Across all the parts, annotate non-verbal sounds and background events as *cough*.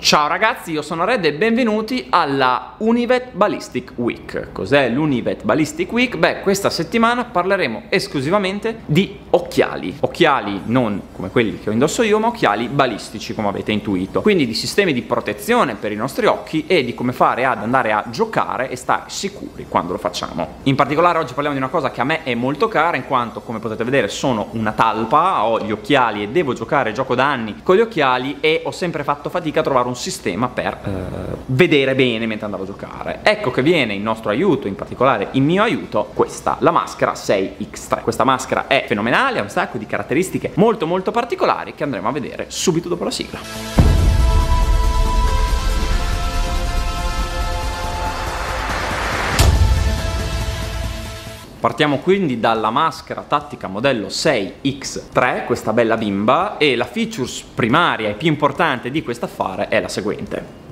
Ciao ragazzi, io sono Red e benvenuti alla Univet Ballistic Week. Cos'è l'Univet Ballistic Week? Beh, questa settimana parleremo esclusivamente di occhiali. Occhiali non come quelli che indosso io, ma occhiali balistici, come avete intuito. Quindi di sistemi di protezione per i nostri occhi e di come fare ad andare a giocare e stare sicuri quando lo facciamo. In particolare oggi parliamo di una cosa che a me è molto cara, in quanto, come potete vedere, sono una talpa, ho gli occhiali e devo giocare, gioco da anni con gli occhiali e ho sempre fatto fatica a trovare un un sistema per eh, vedere bene mentre andavo a giocare. Ecco che viene in nostro aiuto, in particolare in mio aiuto, questa, la maschera 6X3. Questa maschera è fenomenale, ha un sacco di caratteristiche molto molto particolari che andremo a vedere subito dopo la sigla. Partiamo quindi dalla maschera tattica modello 6X3, questa bella bimba, e la features primaria e più importante di questo affare è la seguente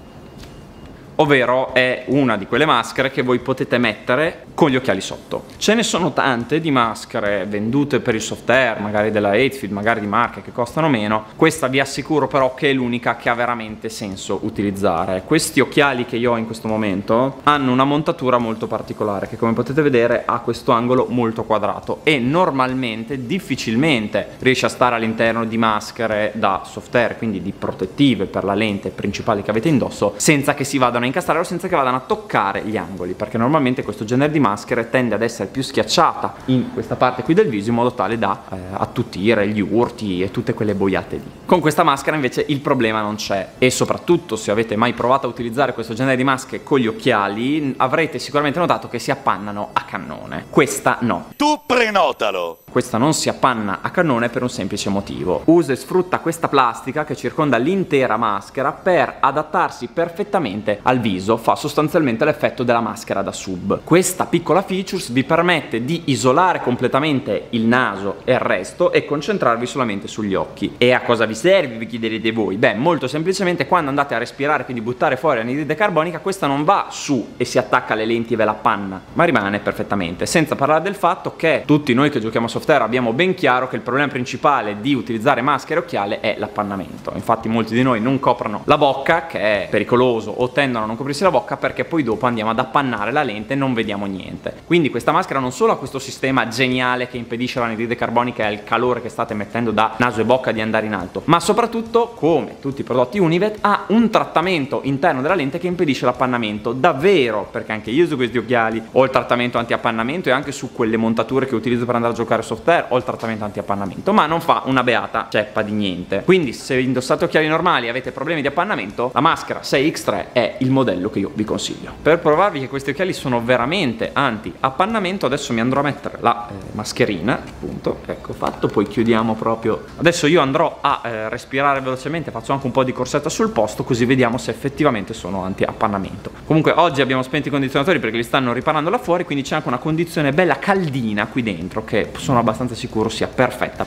ovvero è una di quelle maschere che voi potete mettere con gli occhiali sotto. Ce ne sono tante di maschere vendute per il soft air, magari della Hatefield, magari di marche che costano meno. Questa vi assicuro però che è l'unica che ha veramente senso utilizzare. Questi occhiali che io ho in questo momento hanno una montatura molto particolare che come potete vedere ha questo angolo molto quadrato e normalmente difficilmente riesce a stare all'interno di maschere da soft air, quindi di protettive per la lente principale che avete indosso senza che si vadano a incastrare o senza che vadano a toccare gli angoli perché normalmente questo genere di maschere tende ad essere più schiacciata in questa parte qui del viso in modo tale da eh, attutire gli urti e tutte quelle boiate lì. Con questa maschera invece il problema non c'è e soprattutto se avete mai provato a utilizzare questo genere di maschere con gli occhiali avrete sicuramente notato che si appannano a cannone. Questa no. Tu prenotalo! Questa non si appanna a cannone per un semplice motivo. Usa e sfrutta questa plastica che circonda l'intera maschera per adattarsi perfettamente al viso, fa sostanzialmente l'effetto della maschera da sub. Questa piccola features vi permette di isolare completamente il naso e il resto e concentrarvi solamente sugli occhi. E a cosa vi serve? Vi chiederete voi. Beh, molto semplicemente quando andate a respirare, quindi buttare fuori l'anidride carbonica, questa non va su e si attacca alle lenti e ve la appanna, ma rimane perfettamente. Senza parlare del fatto che tutti noi che giochiamo a soft air abbiamo ben chiaro che il problema principale di utilizzare maschere e occhiale è l'appannamento. Infatti molti di noi non coprono la bocca, che è pericoloso, o tendono a non coprirsi la bocca perché poi dopo andiamo ad appannare la lente e non vediamo niente. Quindi questa maschera non solo ha questo sistema geniale che impedisce all'anidride carbonica e al calore che state mettendo da naso e bocca di andare in alto, ma soprattutto, come tutti i prodotti Univet, ha un trattamento interno della lente che impedisce l'appannamento. Davvero, perché anche io uso questi occhiali, ho il trattamento anti-appannamento e anche su quelle montature che utilizzo per andare a giocare soft air ho il trattamento anti-appannamento, ma non fa una beata ceppa di niente. Quindi se indossate occhiali normali e avete problemi di appannamento, la maschera 6X3 è il modello che io vi consiglio. Per provarvi che questi occhiali sono veramente anti-appannamento, adesso mi andrò a mettere la eh, mascherina, appunto, ecco fatto, poi chiudiamo proprio. Adesso io andrò a eh, respirare velocemente, faccio anche un po' di corsetta sul posto, così vediamo se effettivamente sono anti-appannamento. Comunque oggi abbiamo spento i condizionatori perché li stanno riparando là fuori, quindi c'è anche una condizione bella caldina qui dentro che sono sono abbastanza sicuro sia perfetta.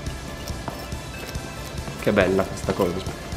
Che bella questa cosa.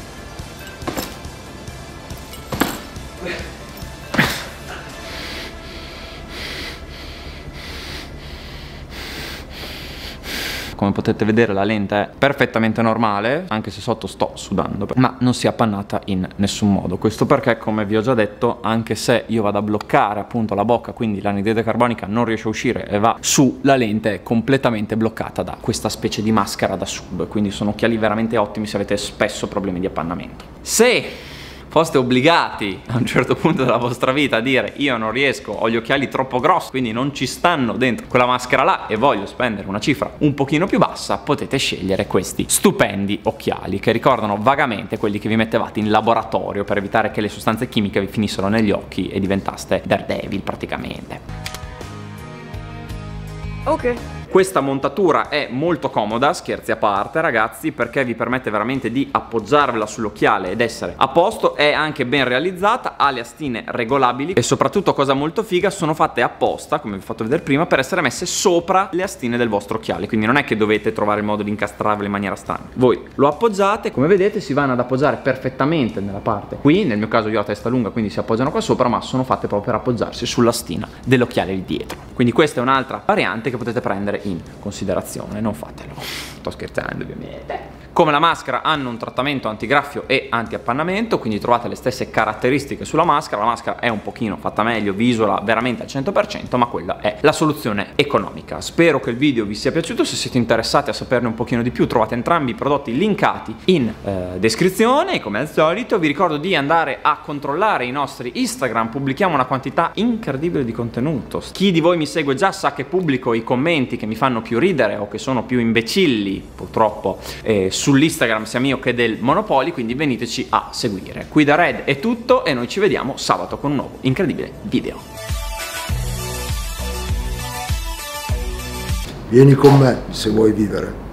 Come potete vedere la lente è perfettamente normale anche se sotto sto sudando ma non si è appannata in nessun modo. Questo perché come vi ho già detto anche se io vado a bloccare appunto la bocca quindi l'anidride carbonica non riesce a uscire e va su la lente è completamente bloccata da questa specie di maschera da sub. Quindi sono occhiali veramente ottimi se avete spesso problemi di appannamento. Se foste obbligati *laughs* a un certo punto della vostra vita a dire io non riesco, ho gli occhiali troppo grossi, quindi non ci stanno dentro quella maschera là e voglio spendere una cifra un pochino più bassa, potete scegliere questi stupendi occhiali che ricordano vagamente quelli che vi mettevate in laboratorio per evitare che le sostanze chimiche vi finissero negli occhi e diventaste Daredevil praticamente. Ok. Questa montatura è molto comoda, scherzi a parte ragazzi, perché vi permette veramente di appoggiarvela sull'occhiale ed essere a posto, è anche ben realizzata, ha le astine regolabili e soprattutto cosa molto figa, sono fatte apposta, come vi ho fatto vedere prima, per essere messe sopra le astine del vostro occhiale, quindi non è che dovete trovare il modo di incastrarvele in maniera strana. Voi lo appoggiate, come vedete si vanno ad appoggiare perfettamente nella parte qui, nel mio caso io ho la testa lunga quindi si appoggiano qua sopra, ma sono fatte proprio per appoggiarsi sulla stina dell'occhiale lì dietro. Quindi questa è un'altra variante che potete prendere in considerazione, non fatelo. Sto scherzando ovviamente. Come la maschera hanno un trattamento antigraffio e antiappannamento, quindi trovate le stesse caratteristiche sulla maschera, la maschera è un pochino fatta meglio, visuala veramente al 100%, ma quella è la soluzione economica. Spero che il video vi sia piaciuto, se siete interessati a saperne un pochino di più trovate entrambi i prodotti linkati in eh, descrizione come al solito vi ricordo di andare a controllare i nostri Instagram, pubblichiamo una quantità incredibile di contenuto. Chi di voi mi segue già sa che pubblico i commenti che mi fanno più ridere o che sono più imbecilli, purtroppo, eh, sull'Instagram sia mio che del Monopoli, quindi veniteci a seguire. Qui da Red è tutto e noi ci vediamo sabato con un nuovo incredibile video. Vieni con me se vuoi vivere.